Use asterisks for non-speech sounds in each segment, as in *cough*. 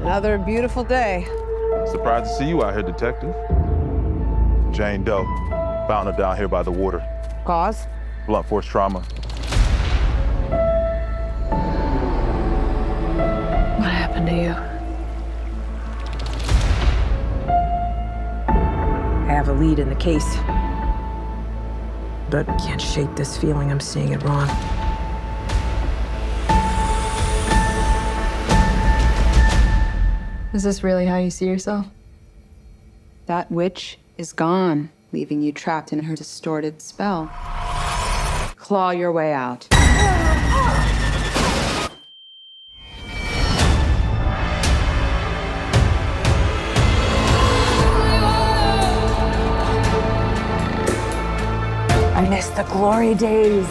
Another beautiful day. Surprised to see you out here, Detective. Jane Doe, found her down here by the water. Cause? Blunt force trauma. What happened to you? I have a lead in the case. But can't shake this feeling I'm seeing it wrong. Is this really how you see yourself? That witch is gone, leaving you trapped in her distorted spell. Claw your way out. I miss the glory days.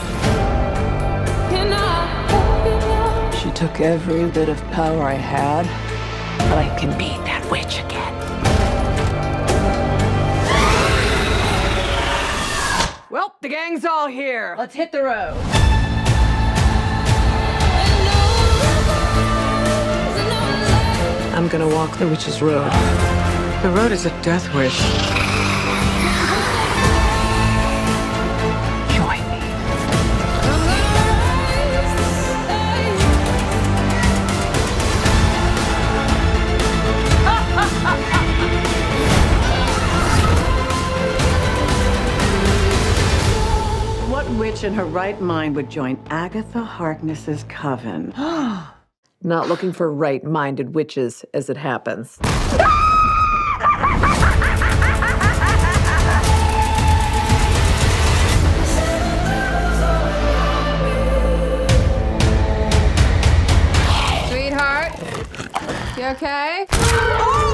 She took every bit of power I had, but I can be that witch again. Well, the gang's all here. Let's hit the road. I'm gonna walk the witch's road. The road is a death wish. Witch in her right mind would join Agatha Harkness's coven? *gasps* Not looking for right minded witches as it happens. Sweetheart, you okay? *gasps* *gasps* Oh my god!